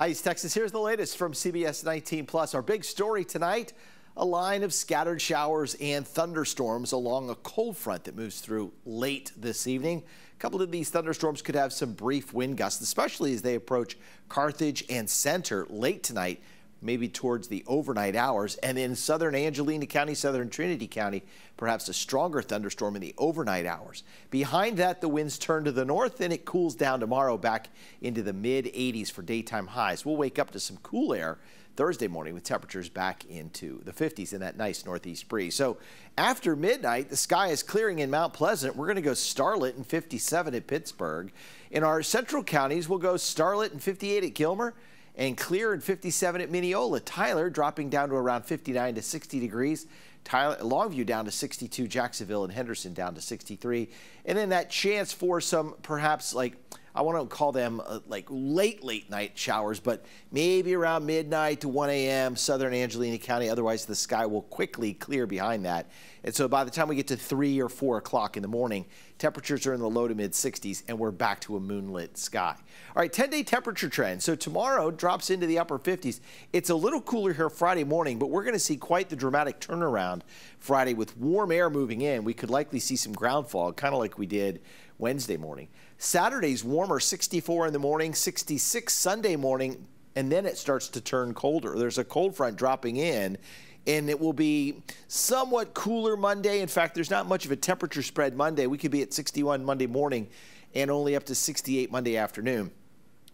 Hi, East Texas. Here's the latest from CBS 19 Plus. Our big story tonight a line of scattered showers and thunderstorms along a cold front that moves through late this evening. A couple of these thunderstorms could have some brief wind gusts, especially as they approach Carthage and Center late tonight maybe towards the overnight hours. And in southern Angelina County, southern Trinity County, perhaps a stronger thunderstorm in the overnight hours. Behind that, the winds turn to the north and it cools down tomorrow back into the mid 80s for daytime highs. We'll wake up to some cool air Thursday morning with temperatures back into the 50s in that nice northeast breeze. So after midnight, the sky is clearing in Mount Pleasant. We're going to go starlit and 57 at Pittsburg. In our central counties, we'll go starlit and 58 at Gilmer and clear and 57 at Mineola. Tyler dropping down to around 59 to 60 degrees. Tyler, Longview down to 62, Jacksonville and Henderson down to 63. And then that chance for some perhaps like I want to call them uh, like late, late night showers, but maybe around midnight to 1 a.m. southern Angelina County. Otherwise, the sky will quickly clear behind that. And so by the time we get to 3 or 4 o'clock in the morning, temperatures are in the low to mid 60s, and we're back to a moonlit sky. All right, 10 day temperature trend. So tomorrow drops into the upper 50s. It's a little cooler here Friday morning, but we're going to see quite the dramatic turnaround Friday with warm air moving in. We could likely see some ground fog, kind of like we did Wednesday morning. Saturday's warmer, 64 in the morning, 66 Sunday morning, and then it starts to turn colder. There's a cold front dropping in and it will be somewhat cooler Monday. In fact, there's not much of a temperature spread Monday. We could be at 61 Monday morning and only up to 68 Monday afternoon.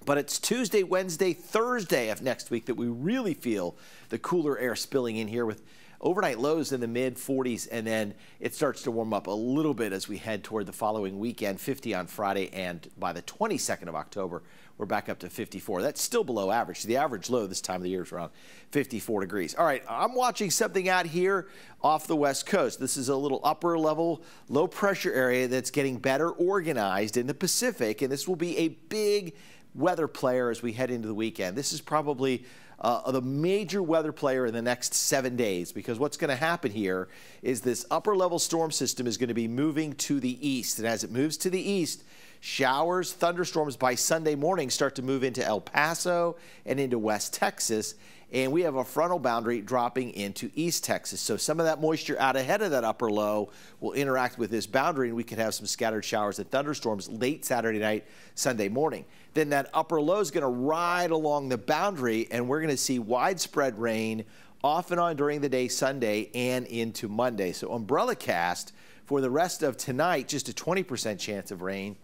But it's Tuesday, Wednesday, Thursday of next week that we really feel the cooler air spilling in here with Overnight lows in the mid 40s, and then it starts to warm up a little bit as we head toward the following weekend 50 on Friday, and by the 22nd of October, we're back up to 54. That's still below average. The average low this time of the year is around 54 degrees. All right, I'm watching something out here off the west coast. This is a little upper level, low pressure area that's getting better organized in the Pacific, and this will be a big weather player as we head into the weekend. This is probably uh, the major weather player in the next seven days because what's going to happen here is this upper level storm system is going to be moving to the east. And as it moves to the east, showers, thunderstorms by Sunday morning start to move into El Paso and into West Texas and we have a frontal boundary dropping into East Texas. So some of that moisture out ahead of that upper low will interact with this boundary, and we could have some scattered showers and thunderstorms late Saturday night, Sunday morning. Then that upper low is going to ride along the boundary, and we're going to see widespread rain off and on during the day Sunday and into Monday. So umbrella cast for the rest of tonight, just a 20% chance of rain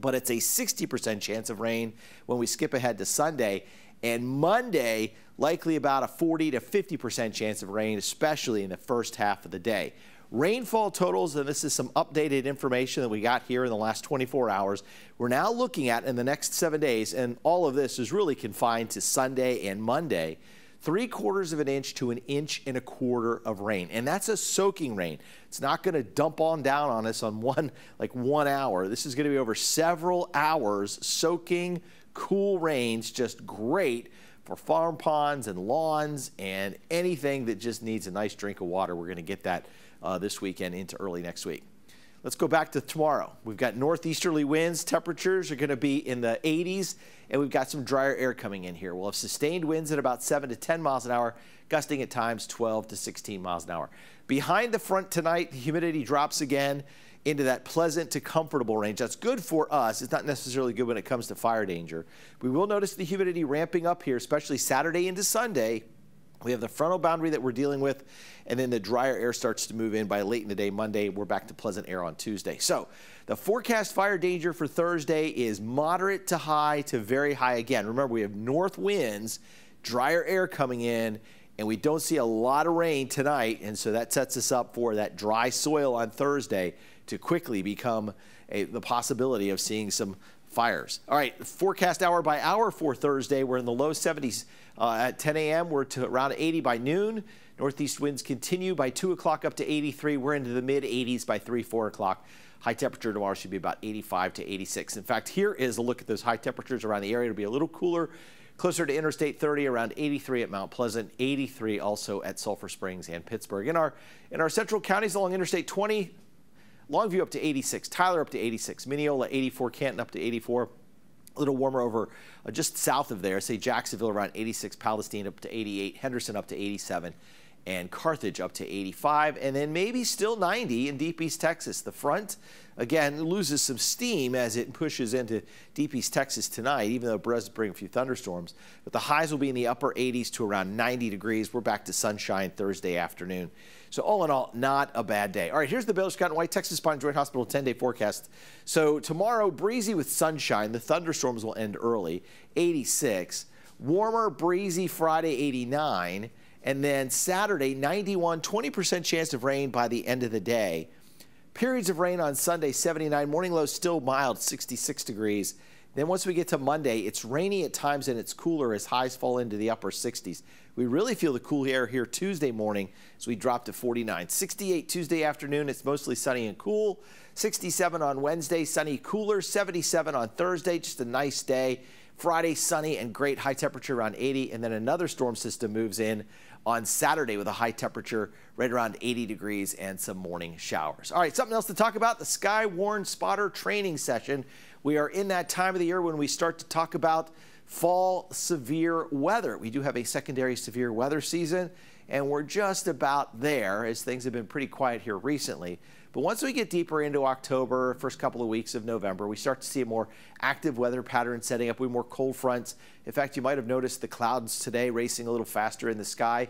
but it's a 60% chance of rain when we skip ahead to Sunday. And Monday, likely about a 40 to 50% chance of rain, especially in the first half of the day. Rainfall totals, and this is some updated information that we got here in the last 24 hours, we're now looking at in the next seven days, and all of this is really confined to Sunday and Monday, three quarters of an inch to an inch and a quarter of rain. And that's a soaking rain. It's not going to dump on down on us on one, like one hour. This is going to be over several hours soaking cool rains, just great for farm ponds and lawns and anything that just needs a nice drink of water. We're going to get that uh, this weekend into early next week. Let's go back to tomorrow. We've got northeasterly winds. Temperatures are going to be in the 80s, and we've got some drier air coming in here. We'll have sustained winds at about 7 to 10 miles an hour, gusting at times 12 to 16 miles an hour. Behind the front tonight, the humidity drops again into that pleasant to comfortable range. That's good for us. It's not necessarily good when it comes to fire danger. We will notice the humidity ramping up here, especially Saturday into Sunday. We have the frontal boundary that we're dealing with, and then the drier air starts to move in by late in the day. Monday, we're back to pleasant air on Tuesday. So the forecast fire danger for Thursday is moderate to high to very high again. Remember, we have north winds, drier air coming in, and we don't see a lot of rain tonight, and so that sets us up for that dry soil on Thursday to quickly become a, the possibility of seeing some fires. All right, forecast hour by hour for Thursday. We're in the low 70s uh, at 10 a.m. We're to around 80 by noon. Northeast winds continue by 2 o'clock up to 83. We're into the mid 80s by 3, 4 o'clock. High temperature tomorrow should be about 85 to 86. In fact, here is a look at those high temperatures around the area. It'll be a little cooler, closer to Interstate 30, around 83 at Mount Pleasant, 83 also at Sulphur Springs and Pittsburg. In our in our central counties along Interstate 20, Longview up to 86, Tyler up to 86, Mineola 84, Canton up to 84. A little warmer over uh, just south of there, say Jacksonville around 86, Palestine up to 88, Henderson up to 87 and Carthage up to 85, and then maybe still 90 in Deep East Texas. The front, again, loses some steam as it pushes into Deep East Texas tonight, even though it does bring a few thunderstorms. But the highs will be in the upper 80s to around 90 degrees. We're back to sunshine Thursday afternoon. So all in all, not a bad day. All right, here's the Baylor Scott and White Texas Spine Joint Hospital 10-day forecast. So tomorrow, breezy with sunshine. The thunderstorms will end early, 86. Warmer, breezy Friday, 89. And then Saturday, 91, 20% chance of rain by the end of the day. Periods of rain on Sunday, 79. Morning low still mild, 66 degrees. Then once we get to Monday, it's rainy at times and it's cooler as highs fall into the upper 60s. We really feel the cool air here Tuesday morning as we drop to 49. 68 Tuesday afternoon, it's mostly sunny and cool. 67 on Wednesday, sunny cooler. 77 on Thursday, just a nice day. Friday, sunny and great high temperature around 80. And then another storm system moves in on Saturday with a high temperature right around 80 degrees and some morning showers. All right, something else to talk about the Skywarn Spotter training session. We are in that time of the year when we start to talk about fall severe weather. We do have a secondary severe weather season, and we're just about there as things have been pretty quiet here recently. But once we get deeper into October, first couple of weeks of November, we start to see a more active weather pattern setting up. We more cold fronts. In fact, you might have noticed the clouds today racing a little faster in the sky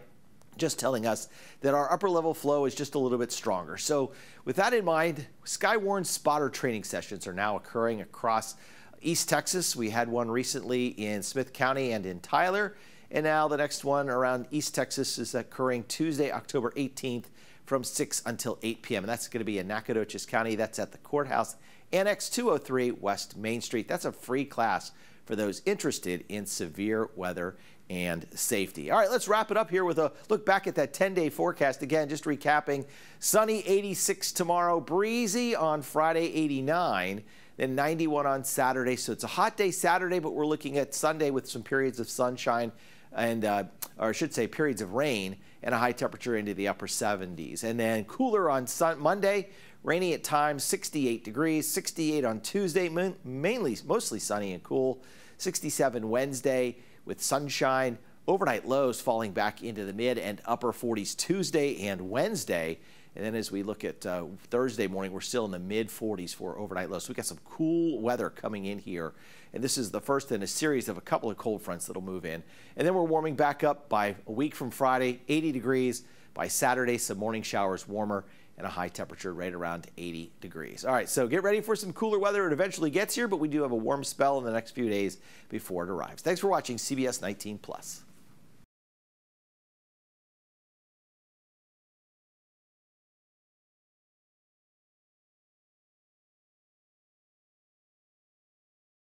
just telling us that our upper level flow is just a little bit stronger. So with that in mind, Skywarn spotter training sessions are now occurring across East Texas. We had one recently in Smith County and in Tyler. And now the next one around East Texas is occurring Tuesday, October 18th from 6 until 8 p.m. And that's going to be in Nacogdoches County. That's at the courthouse, Annex 203 West Main Street. That's a free class for those interested in severe weather and safety. All right, let's wrap it up here with a look back at that 10-day forecast. Again, just recapping, sunny 86 tomorrow, breezy on Friday 89, then 91 on Saturday. So it's a hot day Saturday, but we're looking at Sunday with some periods of sunshine and, uh, or I should say periods of rain and a high temperature into the upper 70s. And then cooler on sun Monday, rainy at times, 68 degrees, 68 on Tuesday, mainly, mostly sunny and cool, 67 Wednesday with sunshine, overnight lows falling back into the mid and upper 40s Tuesday and Wednesday. And then as we look at uh, Thursday morning, we're still in the mid 40s for overnight lows. So we got some cool weather coming in here. And this is the first in a series of a couple of cold fronts that'll move in. And then we're warming back up by a week from Friday, 80 degrees. By Saturday, some morning showers warmer and a high temperature right around 80 degrees. All right, so get ready for some cooler weather. It eventually gets here, but we do have a warm spell in the next few days before it arrives. Thanks for watching CBS 19 Plus.